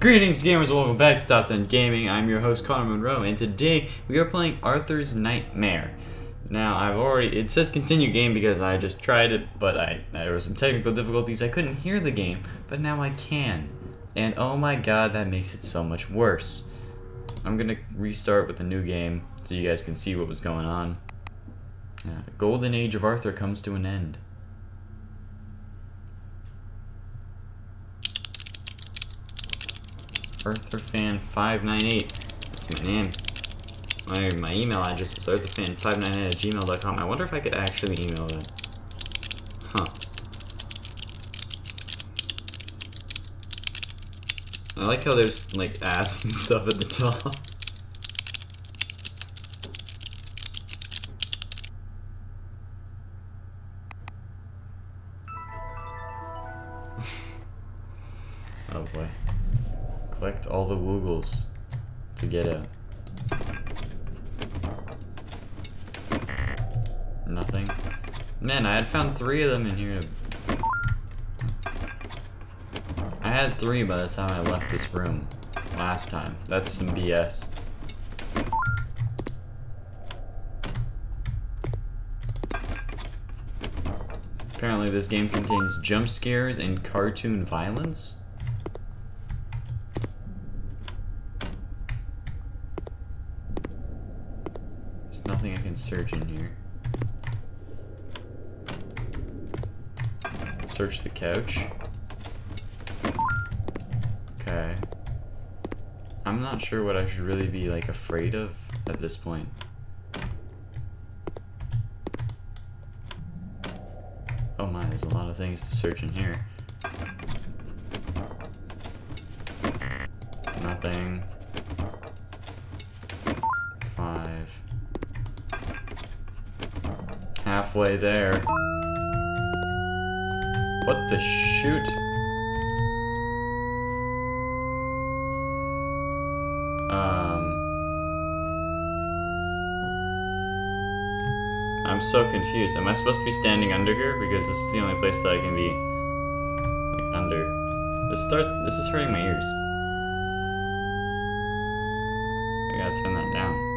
Greetings gamers, welcome back to Top 10 Gaming. I'm your host Connor Munro and today we are playing Arthur's Nightmare. Now I've already, it says continue game because I just tried it but I there were some technical difficulties. I couldn't hear the game but now I can. And oh my god that makes it so much worse. I'm gonna restart with a new game so you guys can see what was going on. Uh, Golden Age of Arthur comes to an end. ArthurFan598. That's my name. My, my email address is arthurfan598 at gmail.com. I wonder if I could actually email that. Huh. I like how there's like ads and stuff at the top. oh boy. Collect all the woogles to get a Nothing. Man, I had found three of them in here. I had three by the time I left this room last time. That's some BS. Apparently this game contains jump scares and cartoon violence. There's nothing I can search in here. Search the couch. Okay. I'm not sure what I should really be like afraid of at this point. Oh my, there's a lot of things to search in here. Nothing. Five. Halfway there. What the shoot? Um... I'm so confused. Am I supposed to be standing under here? Because this is the only place that I can be, like, under. This starts- this is hurting my ears. I gotta turn that down.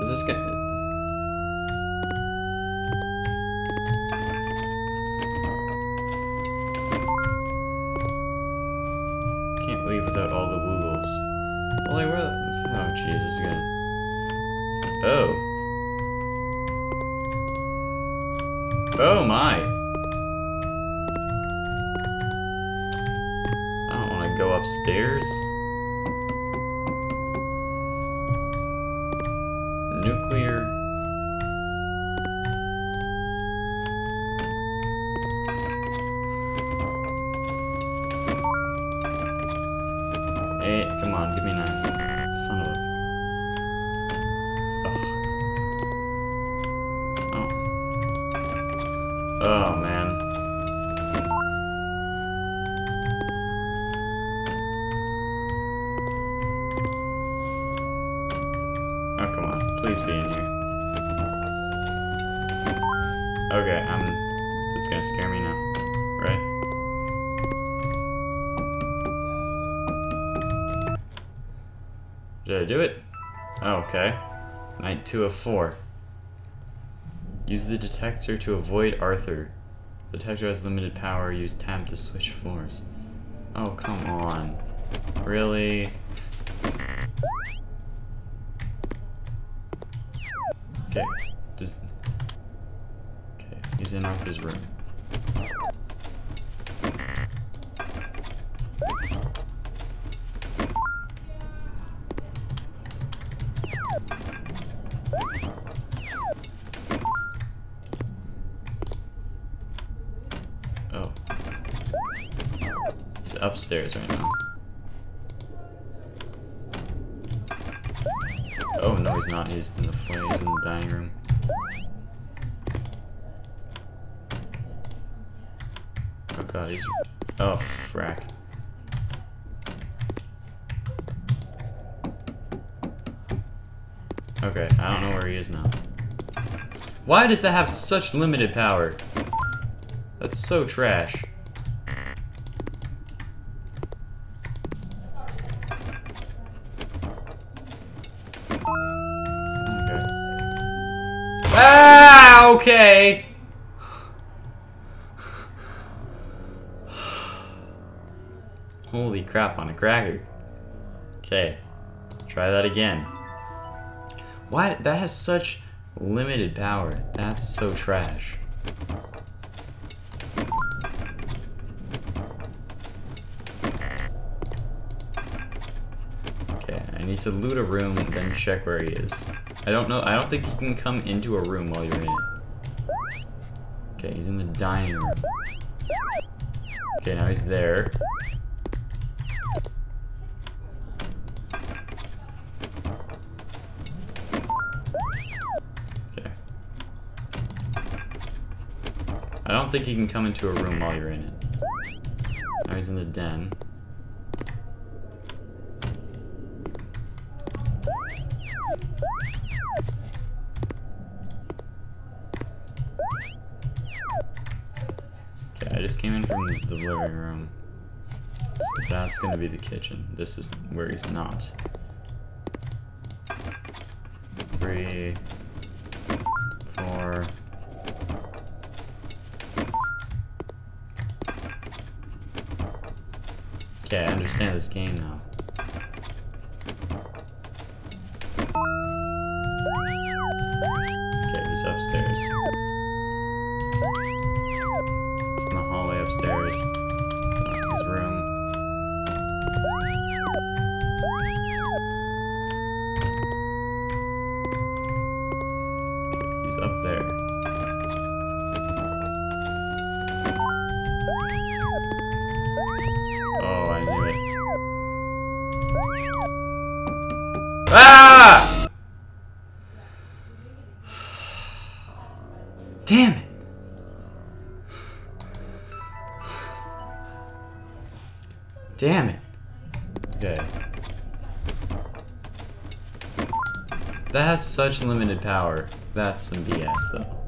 Is this gonna- Can't leave without all the woogles. Well, I were- oh jeez, this Oh. Oh my. I don't want to go upstairs. Gonna scare me now. Right? Did I do it? Oh, okay. Night 2 of 4. Use the detector to avoid Arthur. The detector has limited power. Use tab to switch floors. Oh, come on. Really? Okay. Just... Okay, he's in Arthur's room. Oh. He's upstairs right now. Oh, no, he's not. He's in the foyer. In the dining room. Oh god, he's... Oh, frack. Okay, I don't know where he is now. Why does that have such limited power? That's so trash. Ah, okay. Holy crap on a cracker. Okay, let's try that again. Why? That has such limited power. That's so trash. Okay, I need to loot a room and then check where he is. I don't know. I don't think he can come into a room while you're in it. Okay, he's in the dining room. Okay, now he's there. Don't think he can come into a room while you're in it. Now he's in the den. Okay, I just came in from the living room. So that's gonna be the kitchen. This is where he's not. Three, four. Okay, I understand this game now. Ah! Damn it. Damn it. Okay. That has such limited power. That's some BS, though.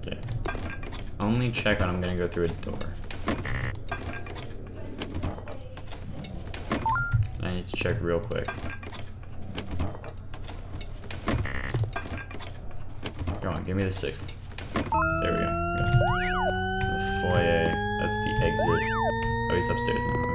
Okay. Only check on I'm gonna go through a door. I need to check real quick. Come on, give me the sixth. There we go. So the foyer, that's the exit. Oh, he's upstairs now,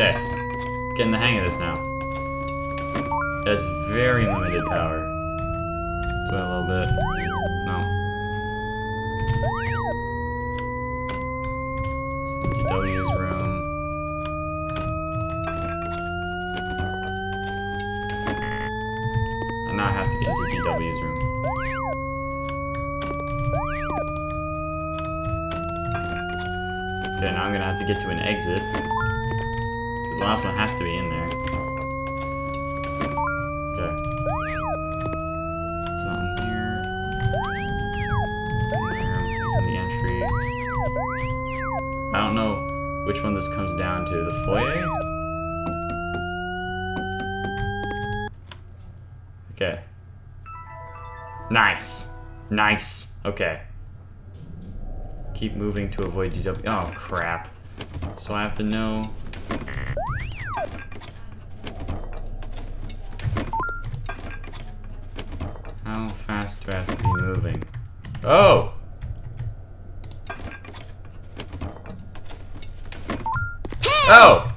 Okay. Getting the hang of this now. It has very limited power. Way a little bit. No. DW's room. Now have to get into room. Okay, now I'm gonna have to get to an exit. Last one has to be in there. Okay. It's not in here. He's in the entry. I don't know which one this comes down to. The foyer? Okay. Nice. Nice. Okay. Keep moving to avoid DW. Oh, crap. So I have to know... fast have to be moving? Oh! Oh!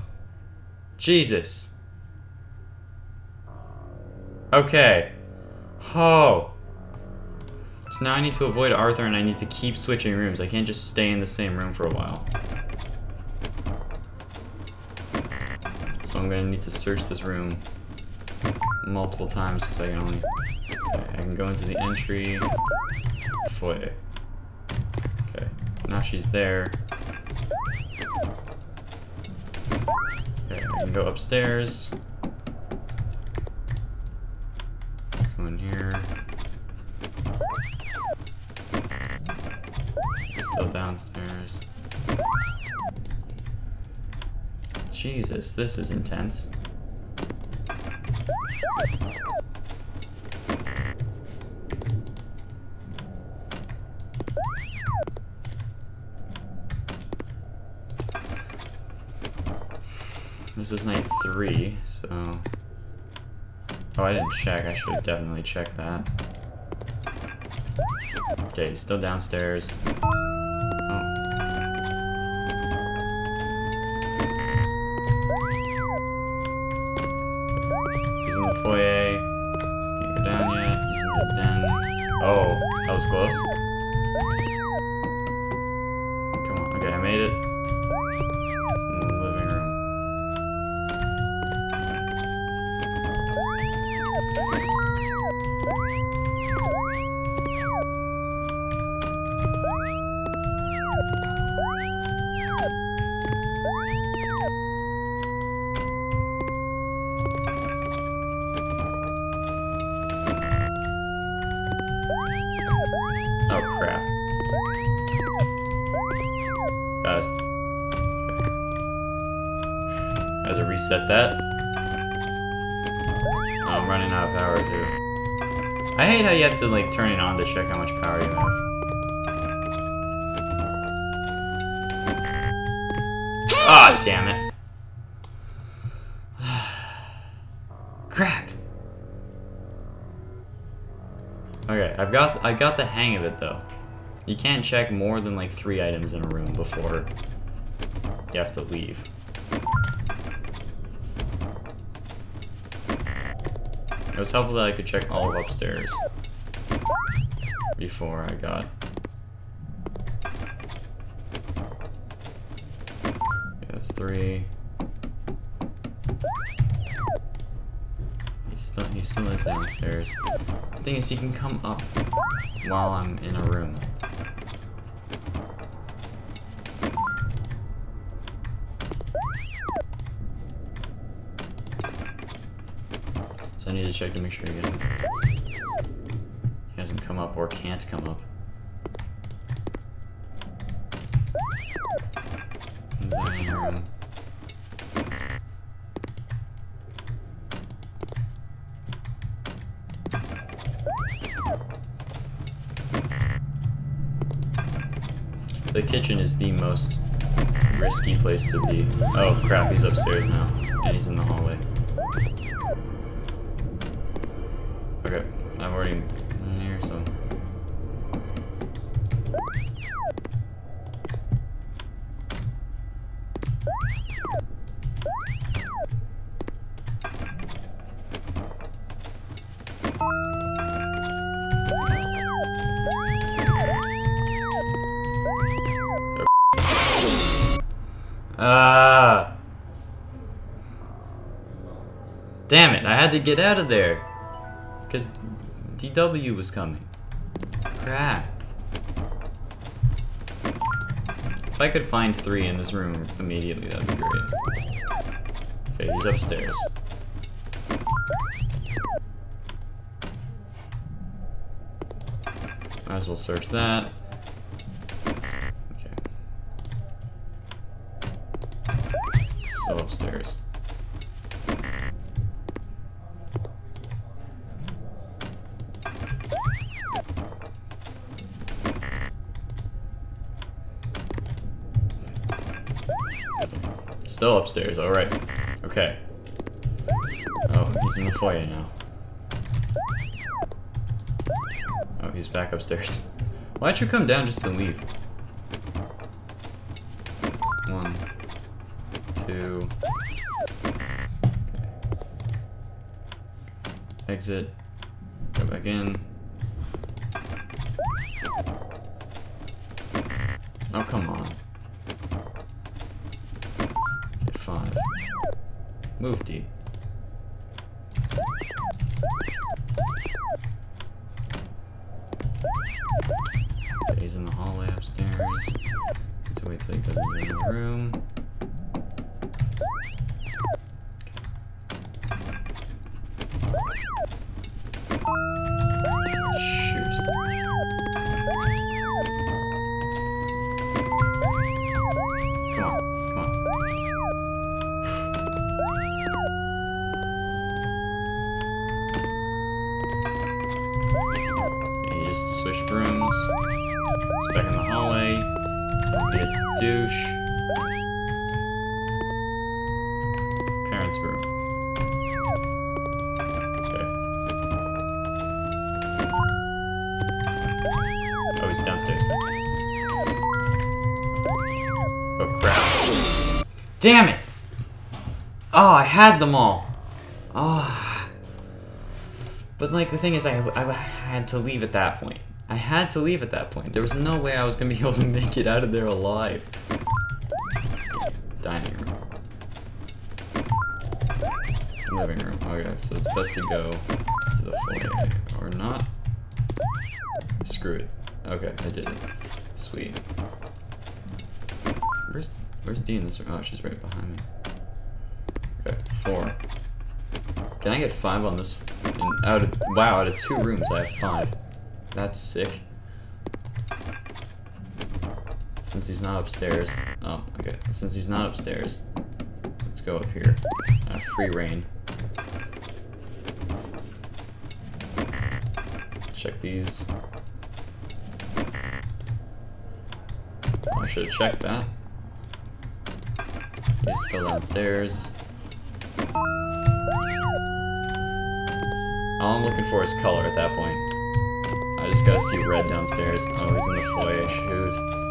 Jesus. Okay. Oh. So now I need to avoid Arthur and I need to keep switching rooms. I can't just stay in the same room for a while. So I'm gonna need to search this room multiple times because I can only... I can go into the entry foyer. Okay, now she's there. Okay, I can go upstairs. Let's go in here. Still downstairs. Jesus, this is intense. This is night three, so... Oh, I didn't check. I should definitely check that. Okay, still downstairs. In the foyer. Can't go down yet. He's in the den. Oh, that was close. Come on. Okay, I made it. Reset that. Oh, I'm running out of power too. I hate how you have to like turn it on to check how much power you have. Ah, damn it. Crap. Okay, I've got I got the hang of it though. You can't check more than like three items in a room before you have to leave. Was helpful that I could check all of upstairs before I got. That's three. He's still he still is downstairs. The thing is, he can come up while I'm in a room. I need to check to make sure he hasn't, he hasn't come up or can't come up. The kitchen is the most risky place to be. Oh crap, he's upstairs now. And he's in the hallway. Ah. Damn it, I had to get out of there. Because DW was coming. Crap. If I could find three in this room immediately, that'd be great. Okay, he's upstairs. Might as well search that. Still upstairs, alright. Okay. Oh, he's in the foyer now. Oh, he's back upstairs. Why'd you come down just to leave? One, two. Okay. Exit. Go back in. Damn it! Oh, I had them all. Oh. But like the thing is, I, I had to leave at that point. I had to leave at that point. There was no way I was gonna be able to make it out of there alive. Dining room. Living room. Oh, okay, so it's best to go to the foyer. Or not. Screw it. Okay, I did it. Sweet. Where's where's Dee in this room? Oh, she's right behind me. Okay, four. Can I get five on this? Out of wow, out of two rooms, I have five. That's sick. Since he's not upstairs. Oh, okay. Since he's not upstairs, let's go up here. Uh, free reign. Check these. I should have checked that. He's still downstairs. All I'm looking for is color at that point. I just gotta see red downstairs. Oh, he's in the foyer. Shoot.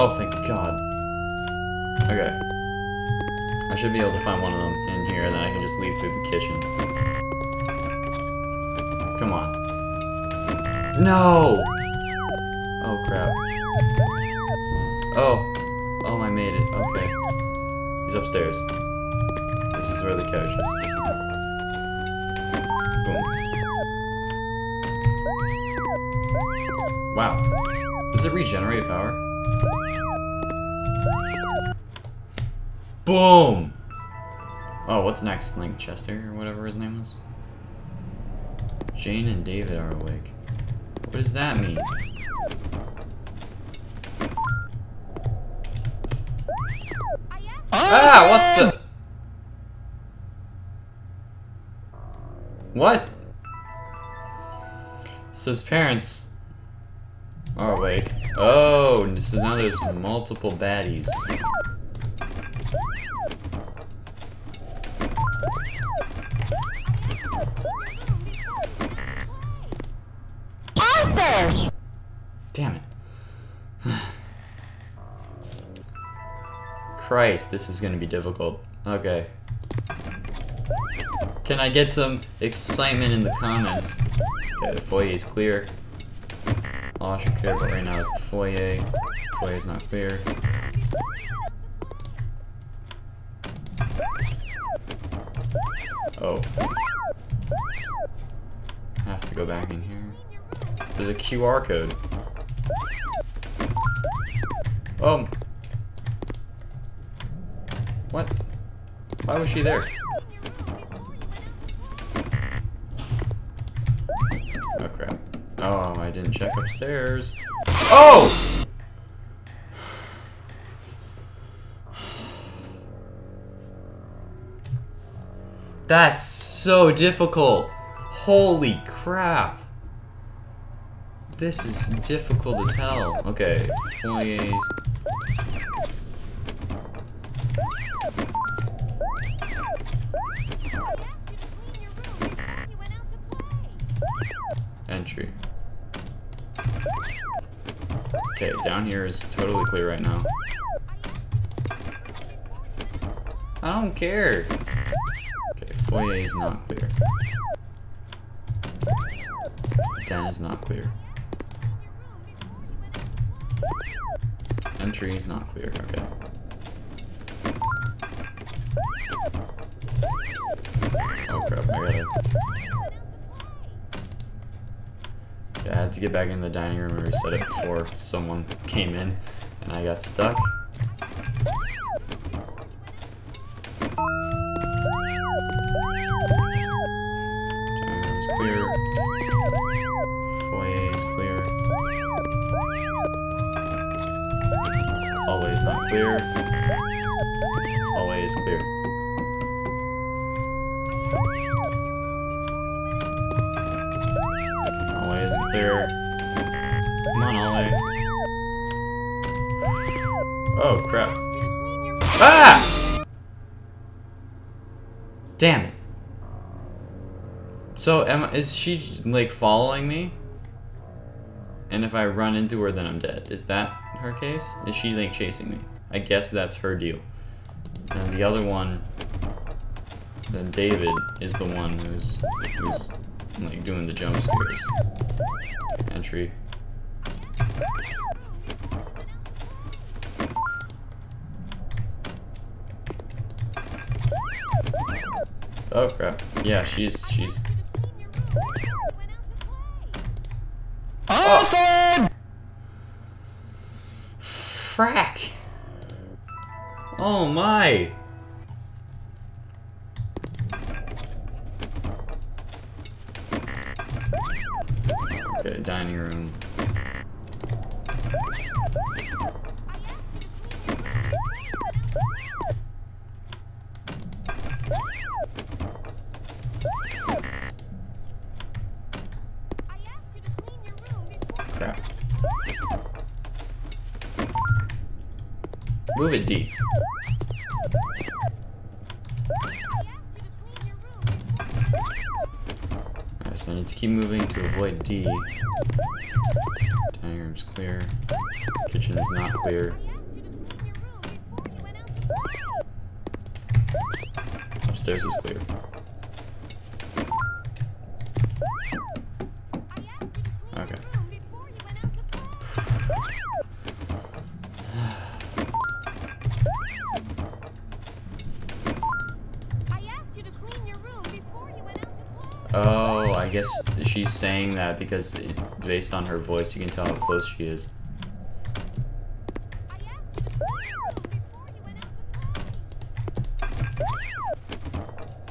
Oh, thank god. Okay. I should be able to find one of them in here, and then I can just leave through the kitchen. Come on. No! Oh, crap. Oh. Oh, I made it. Okay. He's upstairs. This is where the couch is. Boom. Wow. Does it regenerate power? Boom! Oh, what's next? Link Chester or whatever his name was? Jane and David are awake. What does that mean? Ah, what the? What? So his parents are wait. Oh, so now there's multiple baddies. Damn it. Christ, this is gonna be difficult. Okay. Can I get some excitement in the comments? Okay, the foyer is clear. All I should care about right now is the foyer. Foyer is not clear. Oh. I have to go back in here. There's a QR code. Um. What? Why was she there? Oh crap. Um, I didn't check upstairs. Oh! That's so difficult. Holy crap. This is difficult as hell. Okay, 28. Is totally clear right now. I don't care. Okay, foyer is not clear. Den is not clear. Entry is not clear, okay. Oh crap, I gotta... I had to get back in the dining room and reset it before someone came in and I got stuck. Oh, crap. Ah! Damn it. So, am, is she, like, following me? And if I run into her, then I'm dead. Is that her case? Is she, like, chasing me? I guess that's her deal. And the other one, then David, is the one who's, who's, like, doing the jump scares. Entry. Oh crap. Yeah, she's she's Awesome! frack. Oh my. Okay, dining room. 50. Alright, so I need to keep moving to avoid D. Dining room's clear. Kitchen is not clear. Upstairs is clear. Oh, I guess she's saying that because based on her voice, you can tell how close she is.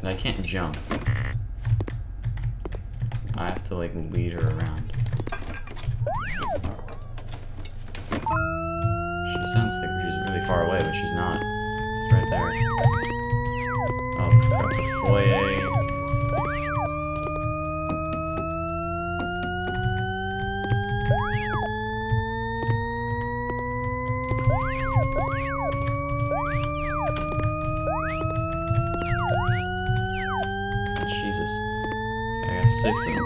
I can't jump. I have to like lead her around. She sounds like she's really far away, but she's not. She's right there. Six of them.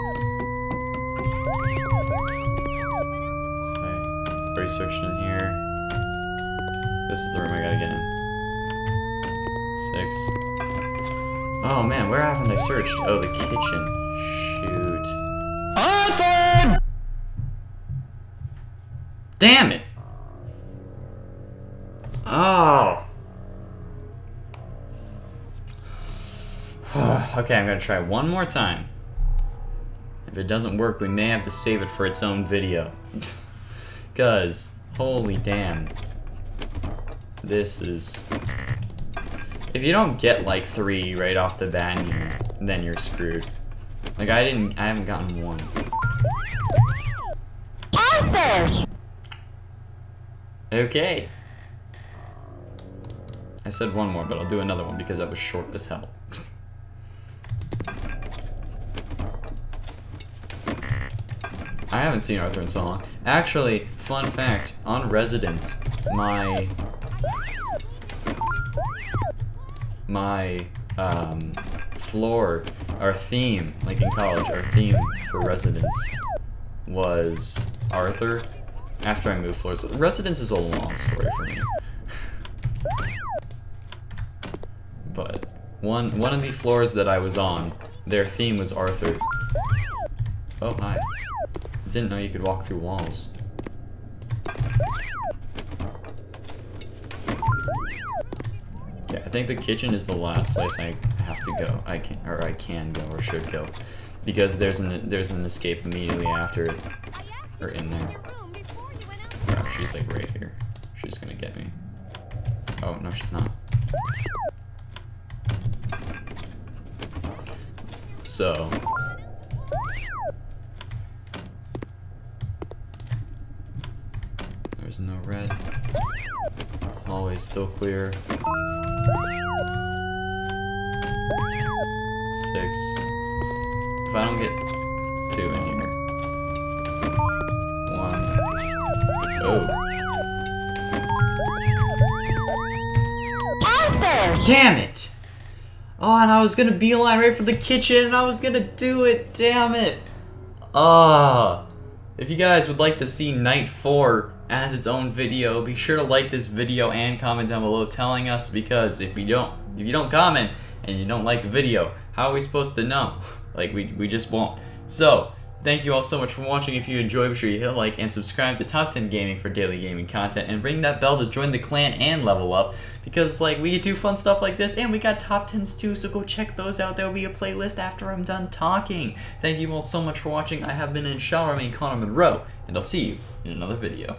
Okay. Already searched in here. This is the room I gotta get in. Six. Oh man, where haven't I searched? Oh, the kitchen. Shoot. Awesome! Damn it! Oh. okay, I'm gonna try one more time. If it doesn't work, we may have to save it for its own video. Cause, holy damn. This is... If you don't get like three right off the bat, you're, then you're screwed. Like I didn't, I haven't gotten one. Arthur! Okay. I said one more, but I'll do another one because that was short as hell. I haven't seen Arthur in so long. Actually, fun fact, on Residence, my... My, um, floor, our theme, like in college, our theme for Residence was Arthur. After I moved floors. Residence is a long story for me. but one one of the floors that I was on, their theme was Arthur. Oh, hi. Didn't know you could walk through walls. Okay, I think the kitchen is the last place I have to go. I can or I can go or should go. Because there's an there's an escape immediately after. Or in there. Crap, she's like right here. She's gonna get me. Oh, no, she's not. So. There's no red. Hallway's still clear. Six. If I don't get two in here. One. Oh. Arthur! Damn it! Oh, and I was gonna beeline right for the kitchen, and I was gonna do it. Damn it! Ah. If you guys would like to see Night 4 as its own video, be sure to like this video and comment down below telling us because if you don't if you don't comment and you don't like the video, how are we supposed to know? Like we we just won't. So, thank you all so much for watching. If you enjoyed, be sure you hit like and subscribe to Top 10 Gaming for daily gaming content and ring that bell to join the clan and level up because like we do fun stuff like this and we got top 10s too, so go check those out. There will be a playlist after I'm done talking. Thank you all so much for watching. I have been in Shall Remain Connor Munro, and I'll see you in another video.